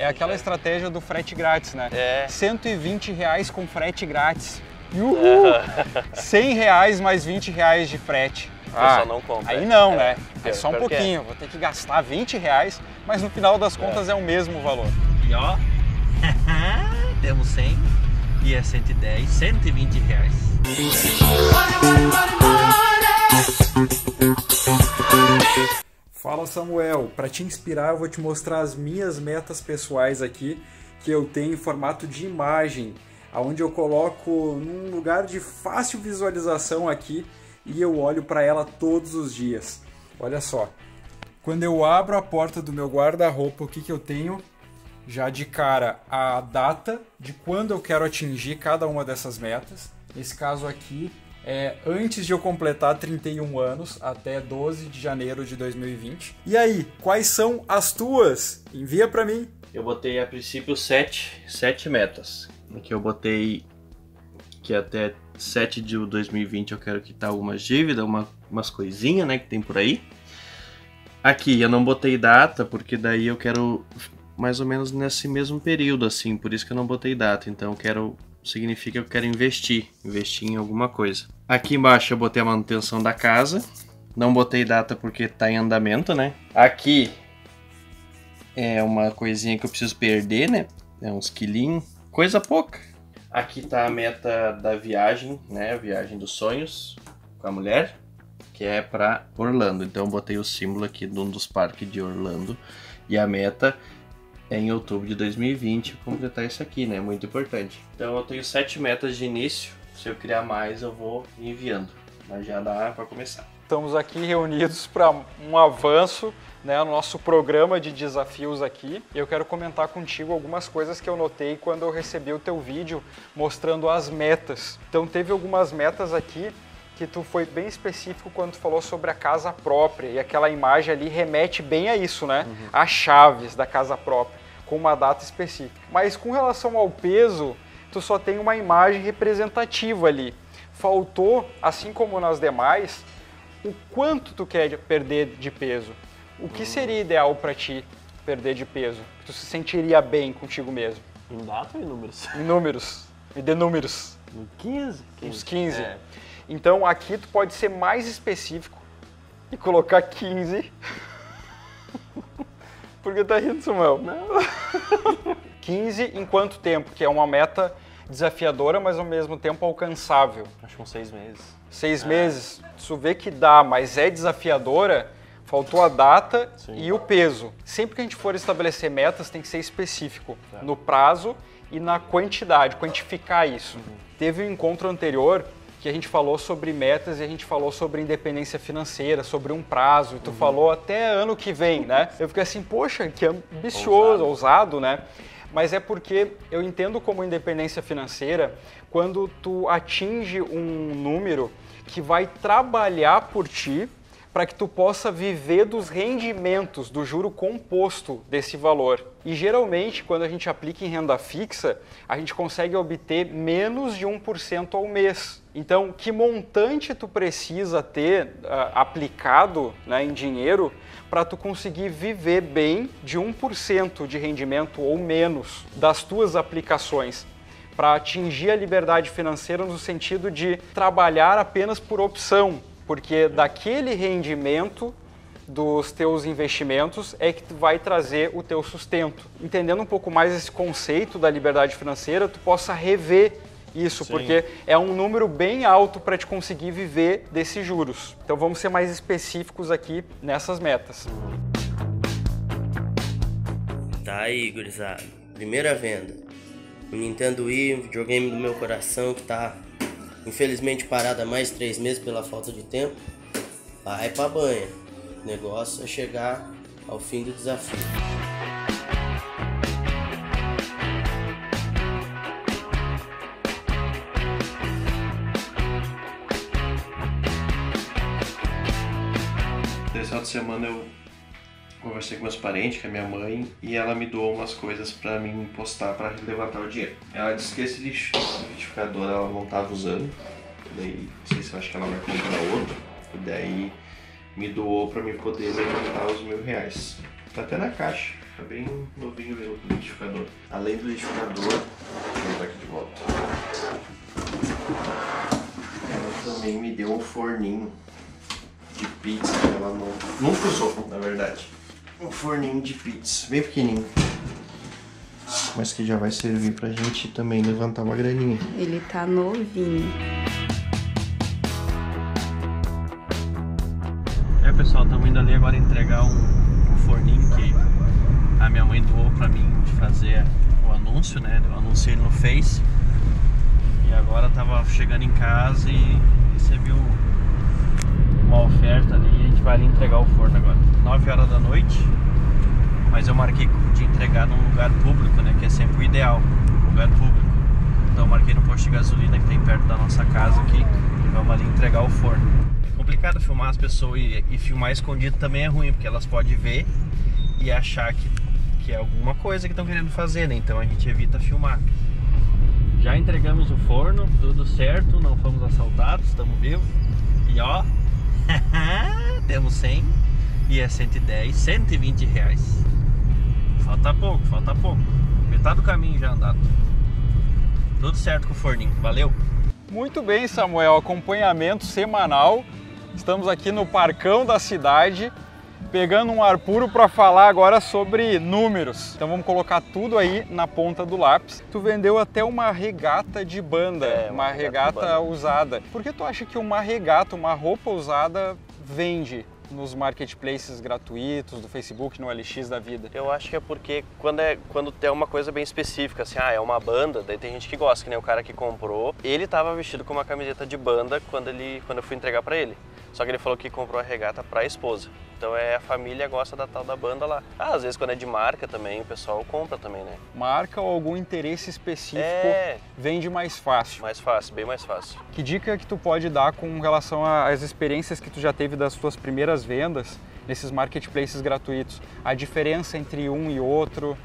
É aquela estratégia do frete grátis, né? É. 120 reais com frete grátis. Uhul! 100 reais mais 20 reais de frete. pessoal não compra, Aí é. não, É, né? É pior- só um é. pouquinho. Vou ter que gastar 20 reais, mas no final das contas é, o mesmo valor. E ó, temos 100 e é 110, 120 reais. Fala Samuel, para te inspirar eu vou te mostrar as minhas metas pessoais aqui que eu tenho em formato de imagem, aonde eu coloco num lugar de fácil visualização aqui e eu olho para ela todos os dias. Olha só. Quando eu abro a porta do meu guarda-roupa, o que, que eu tenho? Já de cara a data de quando eu quero atingir cada uma dessas metas. Nesse caso aqui, é antes de eu completar 31 anos, até 12 de janeiro de 2020. E aí, quais são as tuas? Envia para mim. Eu botei a princípio sete, sete metas. Aqui eu botei que até 7 de 2020 eu quero quitar algumas dívidas, uma, umas coisinhas, né, que tem por aí. Aqui eu não botei data, porque daí eu quero mais ou menos nesse mesmo período, assim, por isso que eu não botei data. Então eu quero. Significa que eu quero investir, investir em alguma coisa. Aqui embaixo eu botei a manutenção da casa. Não botei data porque tá em andamento, né? Aqui é uma coisinha que eu preciso perder, né? É uns quilinhos, coisa pouca. Aqui tá a meta da viagem, né? A viagem dos sonhos com a mulher, que é pra Orlando. Então eu botei o símbolo aqui de um dos parques de Orlando. E a meta em outubro de 2020 completar isso aqui, né? Muito importante. Então eu tenho sete metas de início. Se eu criar mais, eu vou enviando. Mas já dá pra começar. Estamos aqui reunidos para um avanço né, no nosso programa de desafios aqui. Eu quero comentar contigo algumas coisas que eu notei quando eu recebi o teu vídeo mostrando as metas. Então teve algumas metas aqui que tu foi bem específico quando tu falou sobre a casa própria e aquela imagem ali remete bem a isso, né? As chaves da casa própria com uma data específica. Mas com relação ao peso, tu só tem uma imagem representativa ali. Faltou, assim como nas demais, o quanto tu quer perder de peso. O que seria ideal para ti perder de peso? Tu se sentiria bem contigo mesmo? Em data ou em números? Em números. Me dê números. No 15? Uns 15. É. Então aqui tu pode ser mais específico e colocar 15. Por que tá rindo, Samuel? Não. 15 em quanto tempo? Que é uma meta desafiadora, mas ao mesmo tempo alcançável. Acho que uns seis meses. Seis meses, tu vê que dá, mas é desafiadora, faltou a data Sim. e o peso. Sempre que a gente for estabelecer metas, tem que ser específico no prazo e na quantidade, quantificar isso. Teve um encontro anterior que a gente falou sobre metas e a gente falou sobre independência financeira, sobre um prazo, e tu falou até ano que vem, né? Eu fiquei assim, poxa, que ambicioso, ousado, né? Mas é porque eu entendo como independência financeira quando tu atinge um número que vai trabalhar por ti para que tu possa viver dos rendimentos do juro composto desse valor. E geralmente, quando a gente aplica em renda fixa, a gente consegue obter menos de 1% ao mês. Então, que montante tu precisa ter ah, aplicado né, em dinheiro para tu conseguir viver bem de 1% de rendimento ou menos das tuas aplicações? para atingir a liberdade financeira no sentido de trabalhar apenas por opção, porque daquele rendimento dos teus investimentos é que tu vai trazer o teu sustento. Entendendo um pouco mais esse conceito da liberdade financeira, tu possa rever isso, Sim. porque é um número bem alto para te conseguir viver desses juros. Então vamos ser mais específicos aqui nessas metas. Tá aí, gurizada. Primeira venda. O Nintendo Wii, um videogame do meu coração que tá infelizmente parado há mais três meses pela falta de tempo. Vai pra banha. O negócio é chegar ao fim do desafio. Nesse final de semana eu conversei com meus parentes, com a minha mãe, e ela me doou umas coisas pra mim postar pra levantar o dinheiro. Ela disse que esse liquidificador ela não tava usando, daí não sei se eu acho que ela vai comprar outro, e daí me doou pra mim poder levantar os mil reais. Tá até na caixa. Fica bem novinho mesmo o liquidificador. Além do liquidificador, deixa eu botar aqui de volta. Ela também me deu um forninho de pizza que ela não, nunca usou, na verdade. Um forninho de pizza, bem pequenininho. Mas que já vai servir pra gente também levantar uma graninha. Ele tá novinho. É pessoal, estamos indo ali agora entregar um, um forninho que a minha mãe doou pra mim de fazer o anúncio, né? Eu anunciei no Face. E agora tava chegando em casa e recebi um- uma oferta ali e a gente vai ali entregar o forno agora. 9 horas da noite. Mas eu marquei de entregar num lugar público, né? Que é sempre o ideal, lugar público. Então marquei no posto de gasolina que tem perto da nossa casa aqui. E vamos ali entregar o forno. É complicado filmar as pessoas e, e filmar escondido também é ruim, porque elas podem ver e achar que, que é alguma coisa que estão querendo fazer, né? Então a gente evita filmar. Já entregamos o forno, tudo certo, não fomos assaltados, estamos vivos. E ó, temos 100 e é 110, 120 reais. Falta pouco, falta pouco. Metade do caminho já andado. Tudo certo com o forninho, valeu. Muito bem, Samuel. Acompanhamento semanal. Estamos aqui no Parcão da cidade, pegando um ar puro para falar agora sobre números. Então vamos colocar tudo aí na ponta do lápis. Tu vendeu até uma regata de banda, É, uma, uma regata regata banda. usada. Por que tu acha que uma regata, uma roupa usada, vende nos marketplaces gratuitos do Facebook, no LX da vida? Eu acho que é porque quando é quando tem uma coisa bem específica, assim, ah, é uma banda, daí tem gente que gosta, que nem o cara que comprou. Ele tava vestido com uma camiseta de banda quando ele quando eu fui entregar pra ele. Só que ele falou que comprou a regata pra esposa. Então é a família gosta da tal da banda lá. Ah, às vezes quando é de marca também, o pessoal compra também, né? Marca ou algum interesse específico É, vende mais fácil. mais fácil, bem mais fácil. Que dica que tu pode dar com relação às experiências que tu já teve das tuas primeiras vendas nesses marketplaces gratuitos? A diferença entre um e outro?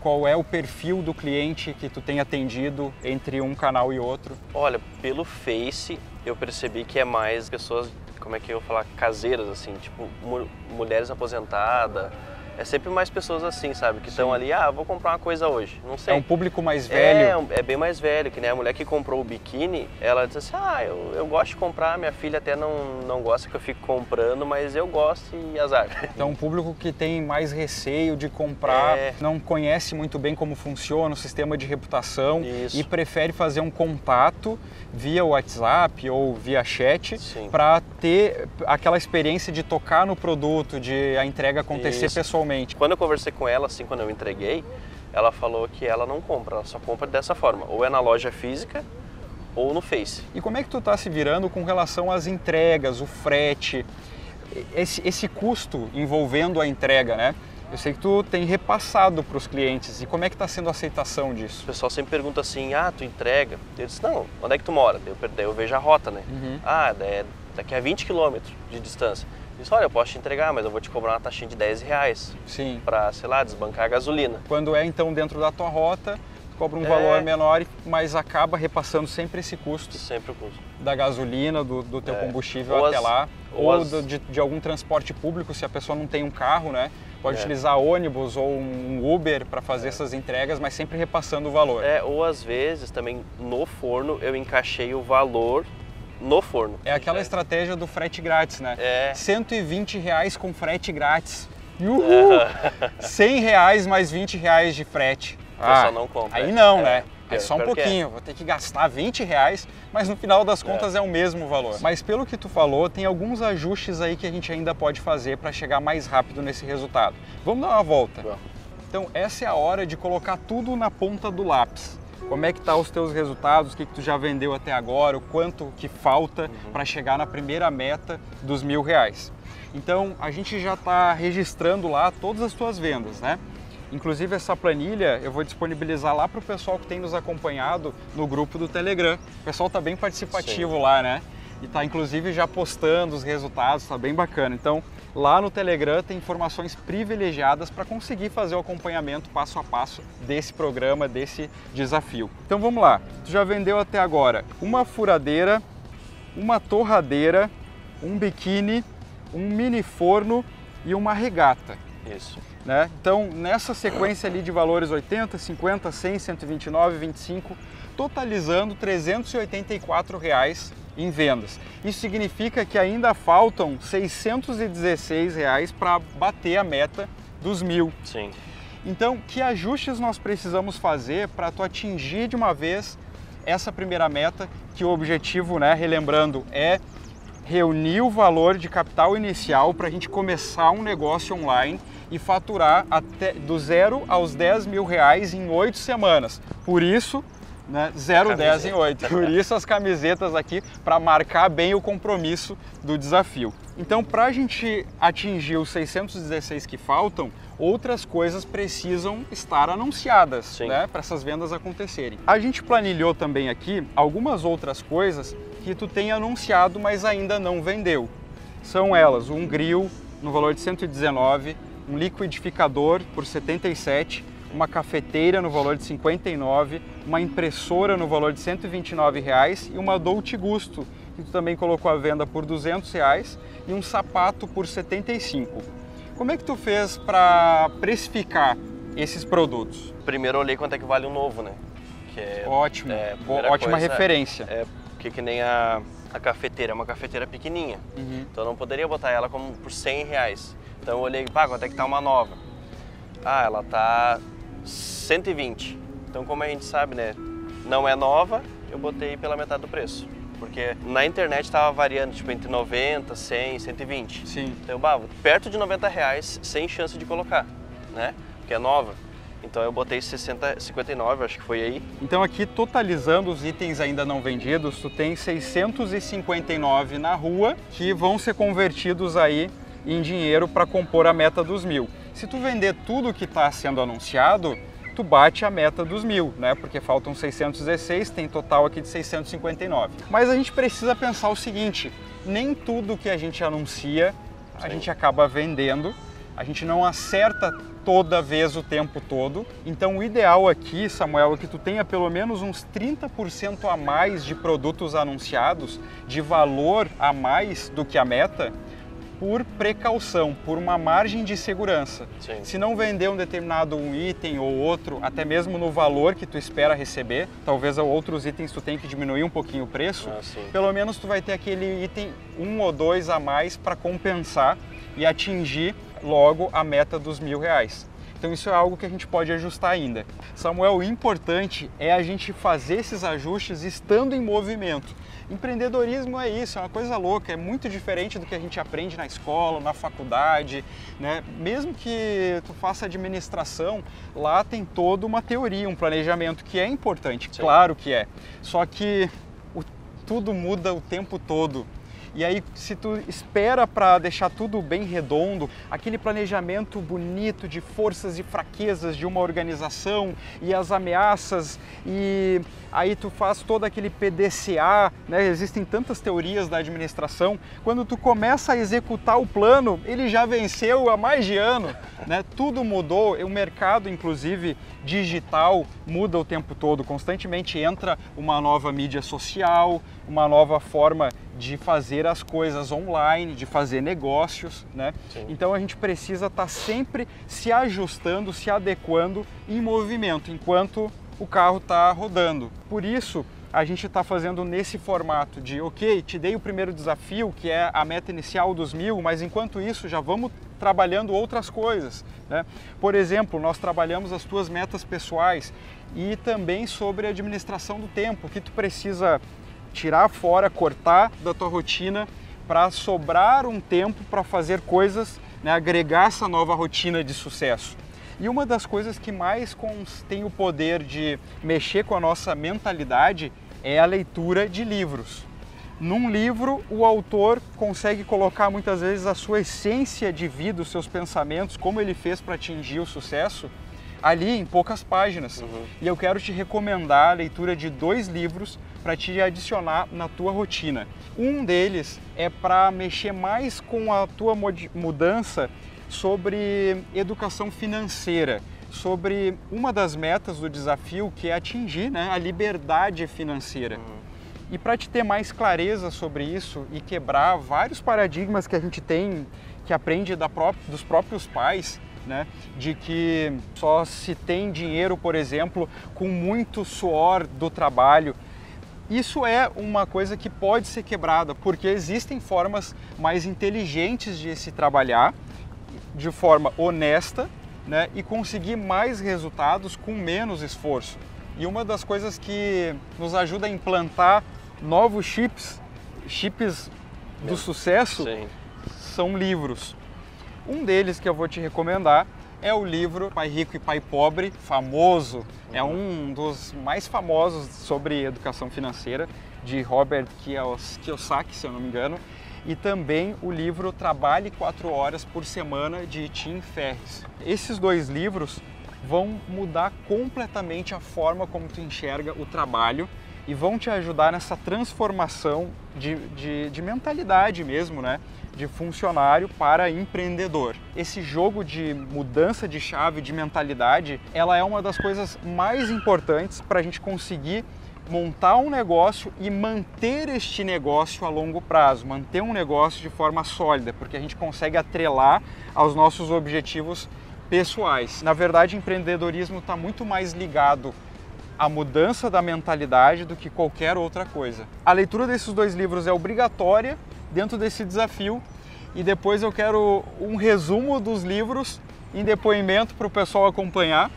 Qual é o perfil do cliente que tu tem atendido entre um canal e outro? Olha, pelo Face eu percebi que é mais pessoas, como é que eu vou falar, caseiras, assim, tipo, mu- mulheres aposentadas. É sempre mais pessoas assim, sabe? Que estão ali, ah, vou comprar uma coisa hoje. Não sei. É um público mais velho? É, é bem mais velho, que nem a mulher que comprou o biquíni, ela disse assim, ah, eu, eu gosto de comprar, minha filha até não, não gosta que eu fique comprando, mas eu gosto e azar. Então, um público que tem mais receio de comprar, É. não conhece muito bem como funciona o sistema de reputação Isso. e prefere fazer um contato via WhatsApp ou via chat para ter aquela experiência de tocar no produto, de a entrega acontecer Isso. pessoalmente. Quando eu conversei com ela, assim, quando eu entreguei, ela falou que ela não compra, ela só compra dessa forma, ou é na loja física ou no Face. E como é que tu está se virando com relação às entregas, o frete, esse, esse custo envolvendo a entrega, né? Eu sei que tu tem repassado para os clientes e como é que está sendo a aceitação disso? O pessoal sempre pergunta assim, ah, tu entrega? Eu disse, não, onde é que tu mora? Daí eu, daí eu vejo a rota, né? Uhum. Ah, é daqui a 20 quilômetros de distância. Disse, olha, eu posso te entregar, mas eu vou te cobrar uma taxinha de 10 reais Sim. pra, sei lá, desbancar a gasolina. Quando é então dentro da tua rota, cobra um É. valor menor, mas acaba repassando sempre esse custo Sempre o custo. da gasolina, do, do teu É. combustível Ou até as- lá, ou ou as- de, de algum transporte público, se a pessoa não tem um carro, né? Pode É. utilizar ônibus ou um Uber para fazer essas entregas, mas sempre repassando o valor. É, ou às vezes também no forno eu encaixei o valor no forno. É aquela estratégia do frete grátis, né? É. 120 reais com frete grátis. Uhul! 100 reais mais 20 reais de frete. O pessoal não compra, Aí é. não, É, né? É pior- só um é. pouquinho, vou ter que gastar 20 reais, mas no final das contas é, o mesmo valor. Mas pelo que tu falou, tem alguns ajustes aí que a gente ainda pode fazer para chegar mais rápido nesse resultado. Vamos dar uma volta. Vamos. Então essa é a hora de colocar tudo na ponta do lápis. Como é que tá os teus resultados? O que, que tu já vendeu até agora? O quanto que falta para chegar na primeira meta dos mil reais? Então a gente já está registrando lá todas as tuas vendas, né? Inclusive essa planilha eu vou disponibilizar lá para o pessoal que tem nos acompanhado no grupo do Telegram. O pessoal está bem participativo lá, né? E está inclusive já postando os resultados, está bem bacana. Então lá no Telegram tem informações privilegiadas para conseguir fazer o acompanhamento passo a passo desse programa, desse desafio. Então vamos lá. Tu já vendeu até agora uma furadeira, uma torradeira, um biquíni, um mini forno e uma regata. Isso. Né? Então, nessa sequência ali de valores 80, 50, 100, 129, 25, totalizando 384 reais em vendas. Isso significa que ainda faltam 616 reais para bater a meta dos mil. Sim. Então, que ajustes nós precisamos fazer para tu atingir de uma vez essa primeira meta, que o objetivo, né, relembrando, é reunir o valor de capital inicial para a gente começar um negócio online e faturar até do zero aos 10 mil reais em oito semanas. Por isso, né, 0, 10 em 8. Por isso as camisetas aqui, para marcar bem o compromisso do desafio. Então, para a gente atingir os 616 que faltam, outras coisas precisam estar anunciadas né, para essas vendas acontecerem. A gente planilhou também aqui algumas outras coisas que tu tem anunciado, mas ainda não vendeu. São elas um grill no valor de 119, um liquidificador por 77, uma cafeteira no valor de 59, uma impressora no valor de 129 reais e uma Dolce Gusto que tu também colocou à venda por 200 reais e um sapato por 75. Como é que tu fez para precificar esses produtos? Primeiro eu olhei quanto é que vale um novo, né? Que é, Ótimo, é, ótima coisa, referência. É, porque que nem a, a cafeteira, é uma cafeteira pequenininha. Uhum. Então eu não poderia botar ela como por 100 reais. Então eu olhei, pá, quanto é que tá uma nova? Ah, ela tá 120. Então, como a gente sabe, né, não é nova, eu botei pela metade do preço. Porque na internet estava variando, tipo, entre 90, 100, 120. Sim. Então, bah, perto de 90 reais, sem chance de colocar, né? Porque é nova. Então eu botei 60, 59, acho que foi aí. Então aqui, totalizando os itens ainda não vendidos, tu tem 659 na rua que vão ser convertidos aí em dinheiro para compor a meta dos mil. Se tu vender tudo que está sendo anunciado, tu bate a meta dos mil, né? Porque faltam 616, tem total aqui de 659. Mas a gente precisa pensar o seguinte: nem tudo que a gente anuncia a Sim. gente acaba vendendo. A gente não acerta toda vez o tempo todo. Então o ideal aqui, Samuel, é que tu tenha pelo menos uns 30% a mais de produtos anunciados, de valor a mais do que a meta, por precaução, por uma margem de segurança. Sim. Se não vender um determinado um item ou outro, até mesmo no valor que tu espera receber, talvez outros itens tu tenha que diminuir um pouquinho o preço, ah, pelo menos tu vai ter aquele item um ou dois a mais para compensar e atingir logo a meta dos mil reais. Então isso é algo que a gente pode ajustar ainda. Samuel, o importante é a gente fazer esses ajustes estando em movimento. Empreendedorismo é isso, é uma coisa louca, é muito diferente do que a gente aprende na escola, na faculdade, né? Mesmo que tu faça administração, lá tem toda uma teoria, um planejamento que é importante, Sim. claro que é. Só que o, tudo muda o tempo todo. E aí, se tu espera para deixar tudo bem redondo, aquele planejamento bonito de forças e fraquezas de uma organização e as ameaças, e aí tu faz todo aquele PDCA, né? Existem tantas teorias da administração. Quando tu começa a executar o plano, ele já venceu há mais de ano, né? Tudo mudou, o mercado, inclusive digital, muda o tempo todo. Constantemente entra uma nova mídia social, uma nova forma de fazer as coisas online, de fazer negócios, né? Sim. Então a gente precisa estar tá sempre se ajustando, se adequando em movimento, enquanto o carro está rodando. Por isso, a gente está fazendo nesse formato de, ok, te dei o primeiro desafio, que é a meta inicial dos mil, mas enquanto isso já vamos trabalhando outras coisas. Né? Por exemplo, nós trabalhamos as tuas metas pessoais e também sobre a administração do tempo, o que tu precisa tirar fora, cortar da tua rotina para sobrar um tempo para fazer coisas, né, agregar essa nova rotina de sucesso. E uma das coisas que mais tem o poder de mexer com a nossa mentalidade é a leitura de livros. Num livro, o autor consegue colocar muitas vezes a sua essência de vida, os seus pensamentos, como ele fez para atingir o sucesso, ali em poucas páginas. Uhum. E eu quero te recomendar a leitura de dois livros para te adicionar na tua rotina. Um deles é para mexer mais com a tua mudança sobre educação financeira, sobre uma das metas do desafio que é atingir né, a liberdade financeira. Uhum. E para te ter mais clareza sobre isso e quebrar vários paradigmas que a gente tem, que aprende dos próprios pais, né? De que só se tem dinheiro, por exemplo, com muito suor do trabalho. Isso é uma coisa que pode ser quebrada, porque existem formas mais inteligentes de se trabalhar de forma honesta né, e conseguir mais resultados com menos esforço. E uma das coisas que nos ajuda a implantar novos chips, chips do sucesso, Sim. são livros. Um deles que eu vou te recomendar é o livro Pai Rico e Pai Pobre, famoso, é um dos mais famosos sobre educação financeira, de Robert Kiyos- Kiyosaki, se eu não me engano, e também o livro Trabalhe 4 Horas por Semana, de Tim Ferriss. Esses dois livros vão mudar completamente a forma como tu enxerga o trabalho e vão te ajudar nessa transformação de, de, de mentalidade mesmo, né? De funcionário para empreendedor. Esse jogo de mudança de chave, de mentalidade, ela é uma das coisas mais importantes para a gente conseguir montar um negócio e manter este negócio a longo prazo, manter um negócio de forma sólida, porque a gente consegue atrelar aos nossos objetivos pessoais. Na verdade, empreendedorismo está muito mais ligado à mudança da mentalidade do que qualquer outra coisa. A leitura desses dois livros é obrigatória dentro desse desafio e depois eu quero um resumo dos livros em depoimento para o pessoal acompanhar.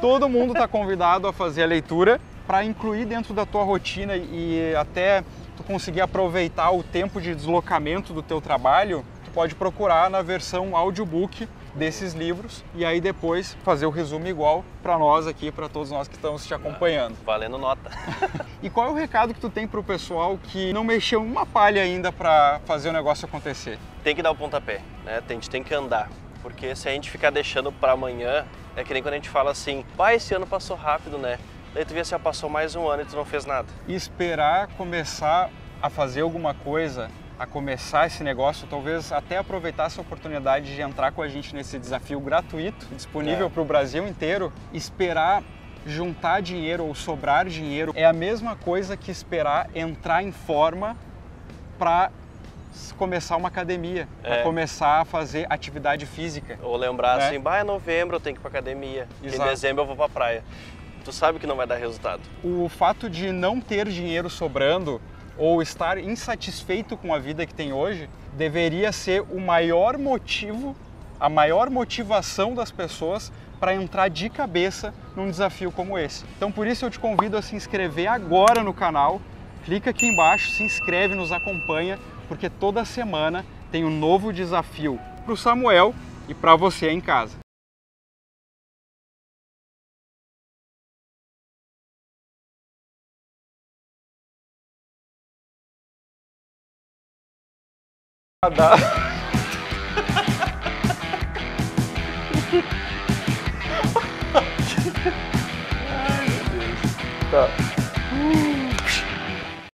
Todo mundo está convidado a fazer a leitura para incluir dentro da tua rotina e até tu conseguir aproveitar o tempo de deslocamento do teu trabalho, tu pode procurar na versão audiobook desses livros e aí depois fazer o resumo igual para nós aqui, para todos nós que estamos te acompanhando. Valendo nota. E qual é o recado que tu tem para o pessoal que não mexeu uma palha ainda para fazer o negócio acontecer? tem que dar o pontapé, né? A gente tem que andar. Porque se a gente ficar deixando para amanhã, é que nem quando a gente fala assim, pai, esse ano passou rápido, né? Daí tu vê se já passou mais um ano e tu não fez nada. E esperar começar a fazer alguma coisa, a começar esse negócio, talvez até aproveitar essa oportunidade de entrar com a gente nesse desafio gratuito, disponível É. para o Brasil inteiro, esperar juntar dinheiro ou sobrar dinheiro é a mesma coisa que esperar entrar em forma para começar uma academia, para É. começar a fazer atividade física. Ou lembrar Né? assim, bah, é novembro, eu tenho que ir pra academia. Exato. Em dezembro eu vou pra praia. Tu sabe que não vai dar resultado. o fato de não ter dinheiro sobrando ou estar insatisfeito com a vida que tem hoje deveria ser o maior motivo, a maior motivação das pessoas para entrar de cabeça num desafio como esse. Então por isso eu te convido a se inscrever agora no canal. Clica aqui embaixo, se inscreve, nos acompanha, porque toda semana tem um novo desafio para o Samuel e para você em casa. Dá.